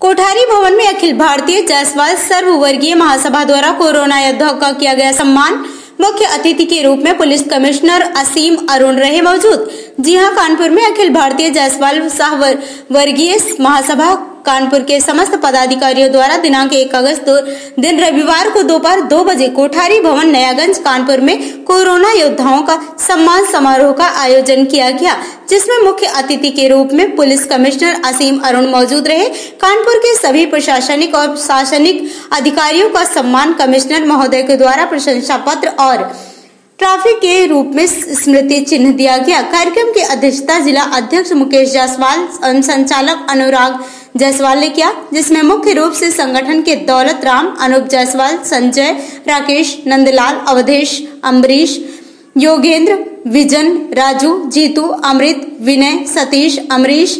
कोठारी भवन में अखिल भारतीय जायसवाल सर्ववर्गीय महासभा द्वारा कोरोना योद्धा का किया गया सम्मान। मुख्य अतिथि के रूप में पुलिस कमिश्नर असीम अरुण रहे मौजूद। जी हाँ, कानपुर में अखिल भारतीय जायसवाल सह वर्गीय महासभा कानपुर के समस्त पदाधिकारियों द्वारा दिनांक एक अगस्त दिन रविवार को दोपहर दो बजे कोठारी भवन, नयागंज, कानपुर में कोरोना योद्धाओं का सम्मान समारोह का आयोजन किया गया, जिसमें मुख्य अतिथि के रूप में पुलिस कमिश्नर असीम अरुण मौजूद रहे। कानपुर के सभी प्रशासनिक और शासनिक अधिकारियों का सम्मान कमिश्नर महोदय के द्वारा प्रशंसा पत्र और ट्रॉफी के रूप में स्मृति चिन्ह दिया गया। कार्यक्रम की अध्यक्षता जिला अध्यक्ष मुकेश जायसवाल, संचालक अनुराग जायसवाल ने किया, जिसमें मुख्य रूप से संगठन के दौलत राम, अनूप जायसवाल, संजय, राकेश, नंदलाल, अवधेश, अम्बरीश, योगेंद्र, विजन, राजू, जीतू, अमृत, विनय, सतीश, अमरीश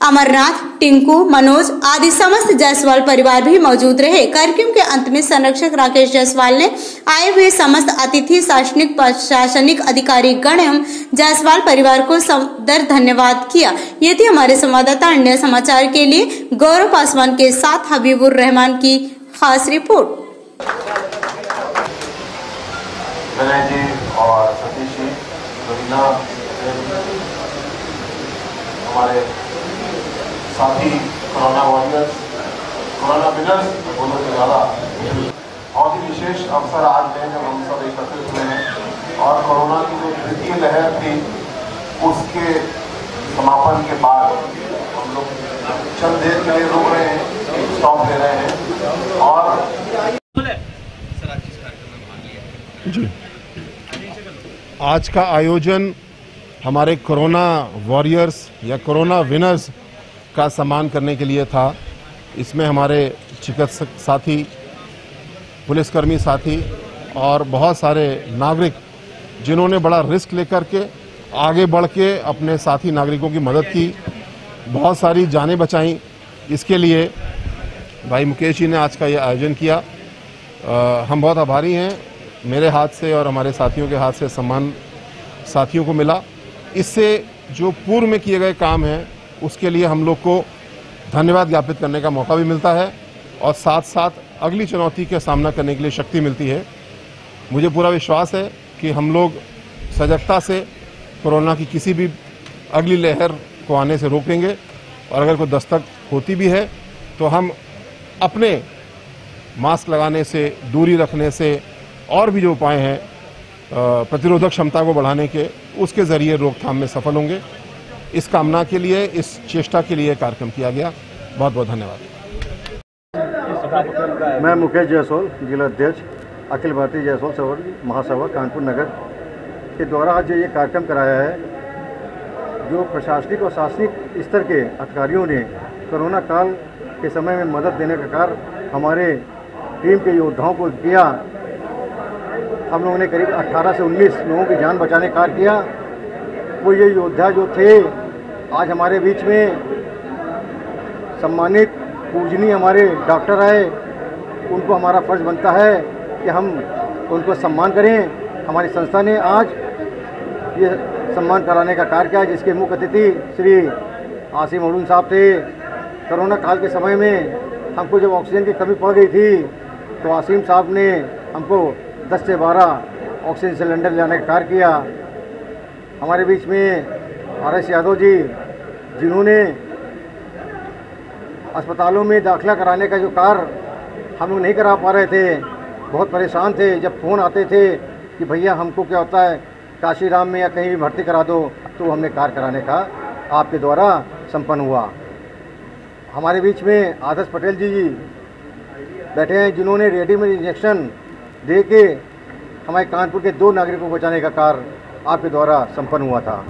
अमरनाथ, टिंकू, मनोज आदि समस्त जायसवाल परिवार भी मौजूद रहे। कार्यक्रम के अंत में संरक्षक राकेश जायसवाल ने आए हुए समस्त अतिथि शासनिक प्रशासनिक अधिकारी, गण एवं जायसवाल परिवार को सदर धन्यवाद किया। ये थी हमारे संवाददाता अन्य समाचार के लिए। गौरव पासवान के साथ हबीबुर रहमान की खास रिपोर्ट। और सतीश जी हमारे साथ कोरोना वॉरियर्स कोरोना विनर्स बोलो तो ज़्यादा बहुत ही विशेष अवसर आज है जब हम सब एकत्रित हुए हैं और कोरोना की जो तृतीय लहर थी, उसके समापन के बाद हम लोग चंद देर के लिए रुक रहे हैं स्टॉप ले रहे हैं। और आज का आयोजन हमारे कोरोना वॉरियर्स या कोरोना विनर्स का सम्मान करने के लिए था। इसमें हमारे चिकित्सक साथी पुलिसकर्मी साथी और बहुत सारे नागरिक जिन्होंने बड़ा रिस्क लेकर के आगे बढ़ के अपने साथी नागरिकों की मदद की बहुत सारी जानें बचाई। इसके लिए भाई मुकेश जी ने आज का ये आयोजन किया। आ, हम बहुत आभारी हैं। मेरे हाथ से और हमारे साथियों के हाथ से सम्मान साथियों को मिला। इससे जो पूर्व में किए गए काम हैं उसके लिए हम लोग को धन्यवाद ज्ञापित करने का मौका भी मिलता है और साथ साथ अगली चुनौती का सामना करने के लिए शक्ति मिलती है। मुझे पूरा विश्वास है कि हम लोग सजगता से कोरोना की किसी भी अगली लहर को आने से रोकेंगे और अगर कोई दस्तक होती भी है तो हम अपने मास्क लगाने से, दूरी रखने से और भी जो उपाय हैं प्रतिरोधक क्षमता को बढ़ाने के, उसके ज़रिए रोकथाम में सफल होंगे। इस कामना के लिए, इस चेष्टा के लिए कार्यक्रम किया गया। बहुत बहुत धन्यवाद। मैं मुकेश जायसवाल, जिला अध्यक्ष, अखिल भारतीय जायसवाल सवर महासभा, कानपुर नगर के द्वारा आज ये कार्यक्रम कराया है, जो प्रशासनिक और शासनिक स्तर के अधिकारियों ने कोरोना काल के समय में मदद देने का कार्य हमारे टीम के योद्धाओं को किया। हम लोगों ने करीब 18 से 19 लोगों की जान बचाने का कार्य किया। वो ये योद्धा जो थे आज हमारे बीच में सम्मानित पूजनीय हमारे डॉक्टर आए, उनको हमारा फ़र्ज़ बनता है कि हम उनको सम्मान करें। हमारी संस्था ने आज ये सम्मान कराने का कार्य किया, जिसके मुख्य अतिथि श्री आसिम अरुण साहब थे। कोरोना काल के समय में हमको जब ऑक्सीजन की कमी पड़ गई थी तो आसिम साहब ने हमको 10 से 12 ऑक्सीजन सिलेंडर लाने का कार्य किया। हमारे बीच में आर एस यादव जी, जिन्होंने अस्पतालों में दाखिला कराने का जो कार्य हम लोग नहीं करा पा रहे थे, बहुत परेशान थे। जब फ़ोन आते थे कि भैया हमको क्या होता है, काशीराम में या कहीं भी भर्ती करा दो तो हमने कार्य कराने का आपके द्वारा संपन्न हुआ। हमारे बीच में आदर्श पटेल जी जी बैठे हैं, जिन्होंने रेडीमेड इंजेक्शन दे के हमारे कानपुर के दो नागरिकों को बचाने का कार्य आपके द्वारा संपन्न हुआ था।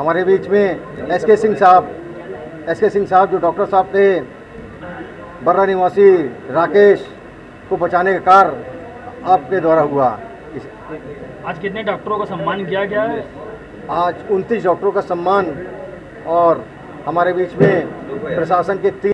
हमारे बीच में एस के सिंह साहब एस के सिंह साहब जो डॉक्टर साहब थे बर्रा निवासी राकेश को बचाने का कार्य आपके द्वारा हुआ। आज कितने डॉक्टरों का सम्मान किया गया है? आज उनतीस डॉक्टरों का सम्मान और हमारे बीच में प्रशासन के तीन